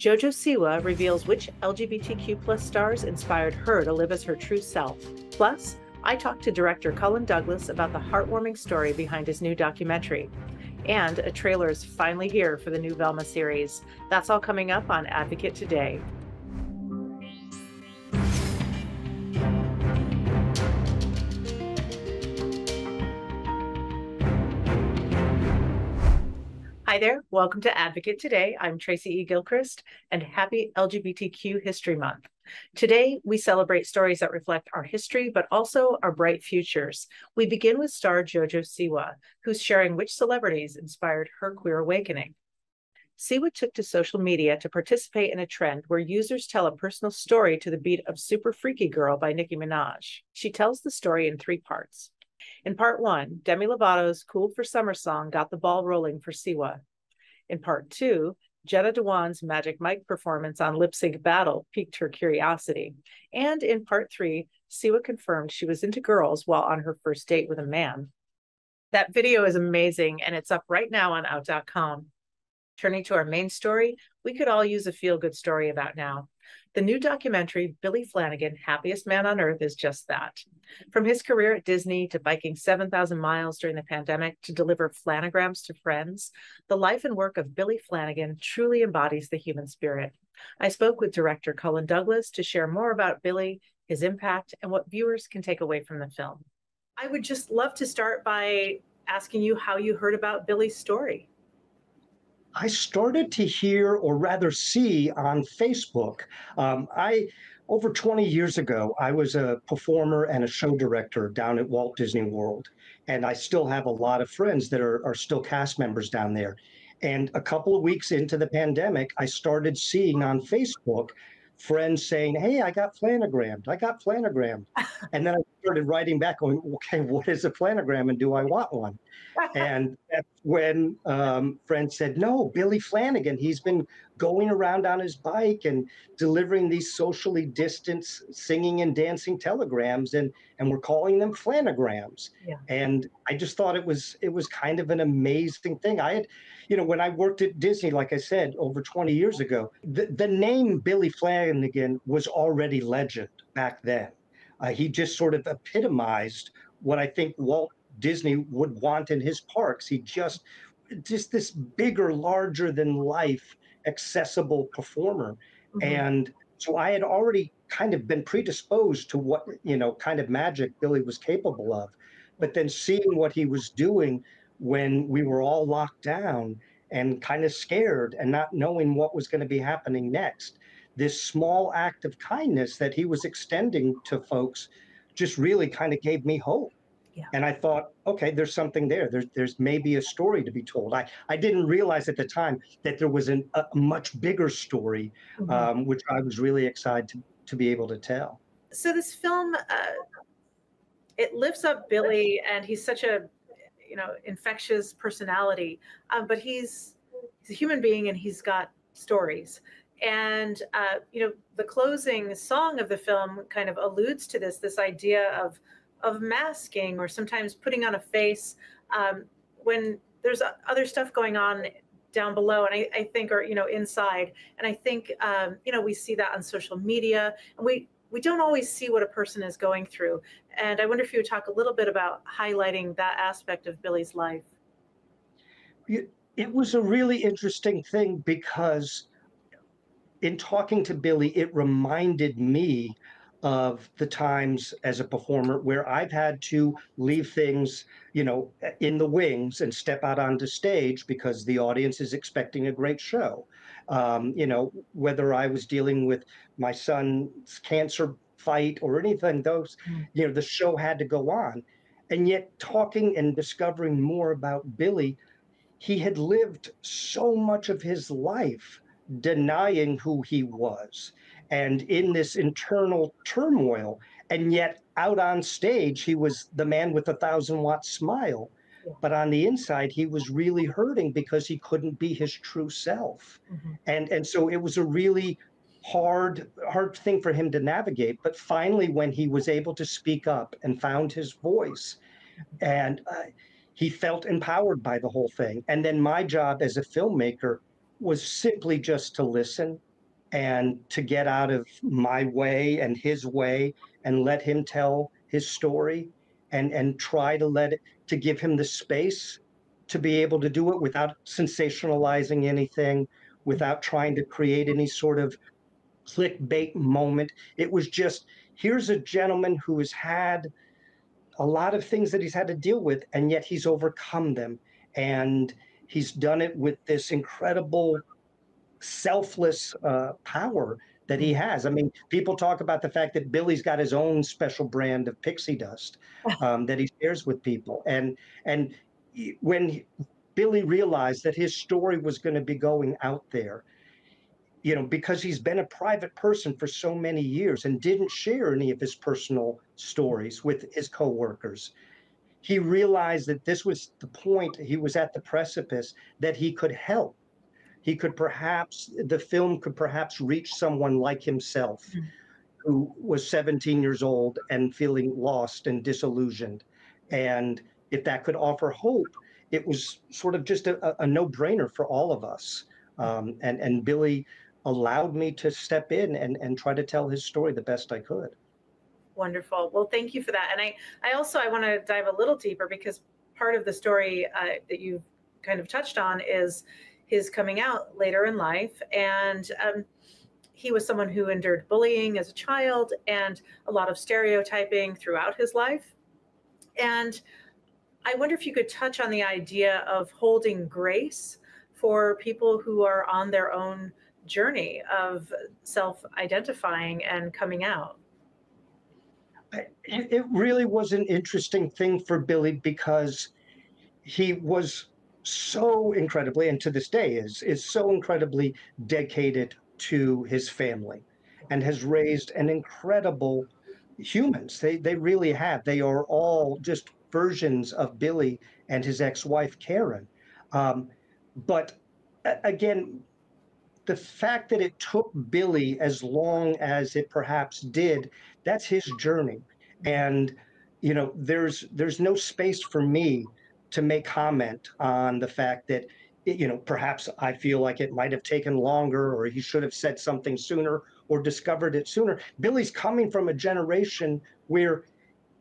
Jojo Siwa reveals which LGBTQ plus stars inspired her to live as her true self. Plus, I talked to director Cullen Douglas about the heartwarming story behind his new documentary. And a trailer is finally here for the new Velma series. That's all coming up on Advocate Today. Hi there. Welcome to Advocate Today. I'm Tracy E. Gilchrist, and happy LGBTQ History Month. Today, we celebrate stories that reflect our history, but also our bright futures. We begin with star JoJo Siwa, who's sharing which celebrities inspired her queer awakening. Siwa took to social media to participate in a trend where users tell a personal story to the beat of Super Freaky Girl by Nicki Minaj. She tells the story in three parts. In part one, Demi Lovato's Cool for Summer song got the ball rolling for Siwa. In part two, Jenna Dewan's Magic Mike performance on Lip Sync Battle piqued her curiosity. And in part three, Siwa confirmed she was into girls while on her first date with a man. That video is amazing and it's up right now on out.com. Turning to our main story, we could all use a feel good story about now. The new documentary, Billy Flanagan, Happiest Man on Earth, is just that. From his career at Disney to biking 7,000 miles during the pandemic to deliver Flanagrams to friends, the life and work of Billy Flanagan truly embodies the human spirit. I spoke with director Cullen Douglas to share more about Billy, his impact, and what viewers can take away from the film. I would just love to start by asking you how you heard about Billy's story. I started to hear, or rather see, on Facebook. Um, I over 20 years ago, I was a performer and a show director down at Walt Disney World, and I still have a lot of friends that are, are still cast members down there. And a couple of weeks into the pandemic, I started seeing on Facebook friends saying, Hey, I got Flanagrammed. I got Flanagrammed. and then I started writing back, going, Okay, what is a Flanagram and do I want one? and that's when um, friends said, No, Billy Flanagan, he's been going around on his bike and delivering these socially distanced singing and dancing telegrams and and we're calling them Flanagrams yeah. and i just thought it was it was kind of an amazing thing. I had you know when i worked at disney like i said over 20 years ago the, the name billy flanagan was already legend back then. Uh, he just sort of epitomized what i think walt disney would want in his parks. He just just this bigger larger than life accessible performer. Mm-hmm. And so I had already kind of been predisposed to what, you know, kind of magic Billy was capable of. But then seeing what he was doing when we were all locked down and kind of scared and not knowing what was going to be happening next, this small act of kindness that he was extending to folks just really kind of gave me hope. Yeah. And I thought, okay, there's something there. There's there's maybe a story to be told. I, I didn't realize at the time that there was an, a much bigger story, mm-hmm. um, which I was really excited to, to be able to tell. So this film, uh, it lifts up Billy, and he's such a you know infectious personality, um, but he's he's a human being, and he's got stories. And uh, you know, the closing song of the film kind of alludes to this this idea of of masking or sometimes putting on a face um, when there's other stuff going on down below and I, I, think or you know inside. And i think um, you know we see that on social media and we we don't always see what a person is going through. And i wonder if you would talk a little bit about highlighting that aspect of billy's life. It, it was a really interesting thing because in talking to billy it reminded me of the times as a performer where I've had to leave things, you know, in the wings and step out onto stage because the audience is expecting a great show. Um, you know, whether I was dealing with my son's cancer fight or anything, those, mm. you know, the show had to go on. And yet, talking and discovering more about Billy, he had lived so much of his life denying who he was and in this internal turmoil. And yet, out on stage, he was the man with a thousand watt smile. But on the inside, he was really hurting because he couldn't be his true self. Mm-hmm. And, and so it was a really hard hard thing for him to navigate but finally when he was able to speak up and found his voice mm-hmm. and uh, he felt empowered by the whole thing and then my job as a filmmaker was simply just to listen and to get out of my way and his way and let him tell his story and and try to let it to give him the space to be able to do it without sensationalizing anything without trying to create any sort of clickbait moment. It was just here's a gentleman who has had a lot of things that he's had to deal with and yet he's overcome them. And he's done it with this incredible selfless uh, power that he has. I mean, people talk about the fact that Billy's got his own special brand of pixie dust um, that he shares with people, and and when Billy realized that his story was going to be going out there, you know, because he's been a private person for so many years and didn't share any of his personal stories with his coworkers. He realized that this was the point, he was at the precipice that he could help he could perhaps the film could perhaps reach someone like himself mm-hmm. who was 17 years old and feeling lost and disillusioned. And if that could offer hope it was sort of just a, a no-brainer for all of us. Um, and and billy allowed me to step in and and try to tell his story the best i could. Wonderful. Well thank you for that. And i i also i want to dive a little deeper because part of the story uh, that you've kind of touched on is his coming out later in life. And um, he was someone who endured bullying as a child and a lot of stereotyping throughout his life. And I wonder if you could touch on the idea of holding grace for people who are on their own journey of self identifying and coming out. It really was an interesting thing for Billy because he was so incredibly, and to this day is is so incredibly dedicated to his family, and has raised an incredible humans. They they really have. They are all just versions of Billy and his ex-wife Karen. Um, but again, the fact that it took Billy as long as it perhaps did, that's his journey. And you know, there's there's no space for me to make comment on the fact that you know perhaps I feel like it might have taken longer or he should have said something sooner or discovered it sooner. Billy's coming from a generation where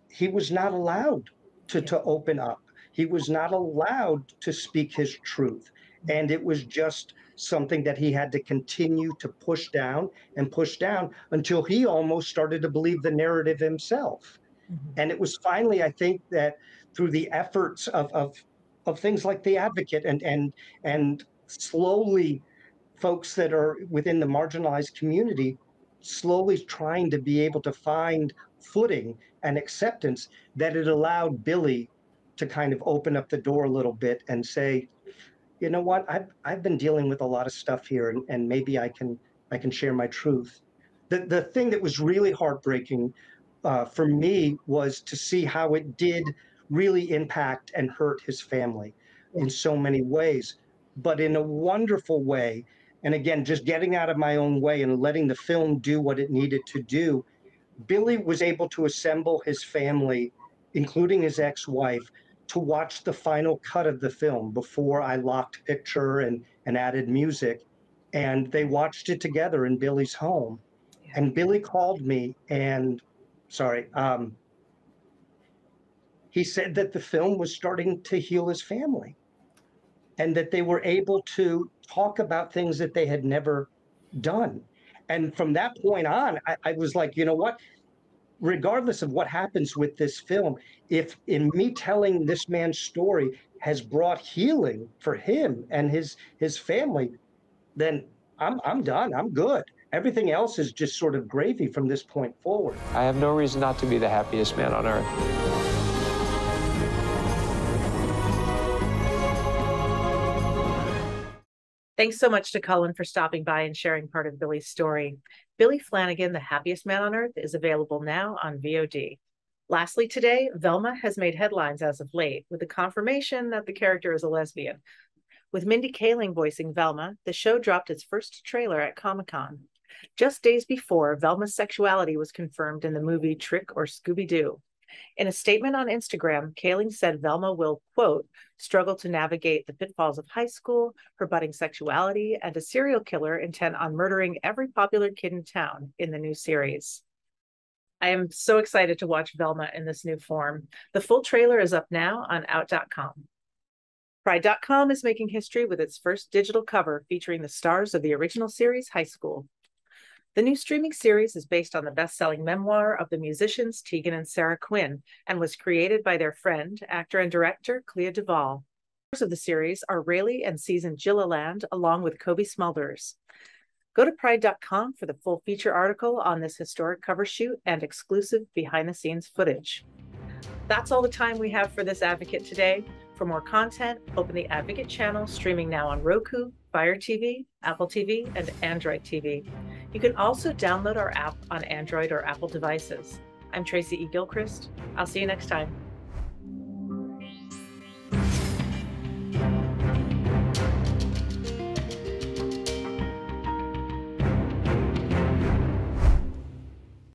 he was not allowed to, to open up. He was not allowed to speak his truth. And it was just something that he had to continue to push down and push down until he almost started to believe the narrative himself. Mm-hmm. And it was finally, I think, that through the efforts of, of, of things like the advocate and, and, and slowly folks that are within the marginalized community slowly trying to be able to find footing and acceptance that it allowed Billy to kind of open up the door a little bit and say, you know what, I've, I've been dealing with a lot of stuff here and, and maybe I can I can share my truth. The, the thing that was really heartbreaking uh, for me was to see how it did really impact and hurt his family in so many ways, but in a wonderful way. And again, just getting out of my own way and letting the film do what it needed to do. Billy was able to assemble his family, including his ex wife, to watch the final cut of the film before I locked picture and, and added music. And they watched it together in Billy's home. And Billy called me and, sorry, um, he said that the film was starting to heal his family and that they were able to talk about things that they had never done. And from that point on, I, I, was like, you know what? Regardless of what happens with this film, if in me telling this man's story has brought healing for him and his his family, then I'm I'm done. I'm good. Everything else is just sort of gravy from this point forward. I have no reason not to be the happiest man on earth. Thanks so much to Cullen for stopping by and sharing part of Billy's story. Billy Flanagan, The Happiest Man on Earth, is available now on VOD. Lastly, today, Velma has made headlines as of late with the confirmation that the character is a lesbian. With Mindy Kaling voicing Velma, the show dropped its first trailer at Comic Con. Just days before, Velma's sexuality was confirmed in the movie Trick or Scooby Doo. In a statement on Instagram, Kaling said Velma will, quote, struggle to navigate the pitfalls of high school, her budding sexuality, and a serial killer intent on murdering every popular kid in town in the new series. I am so excited to watch Velma in this new form. The full trailer is up now on out.com. Pride.com is making history with its first digital cover featuring the stars of the original series High School. The new streaming series is based on the best selling memoir of the musicians Tegan and Sara Quinn and was created by their friend, actor and director Clea Duvall. Stars of the series are Railey and Seazynn Gilliland, along with Cobie Smulders. Go to pride.com for the full feature article on this historic cover shoot and exclusive behind the scenes footage. That's all the time we have for this advocate today. For more content, open the Advocate channel streaming now on Roku, Fire TV, Apple TV, and Android TV. You can also download our app on Android or Apple devices. I'm Tracy E. Gilchrist. I'll see you next time.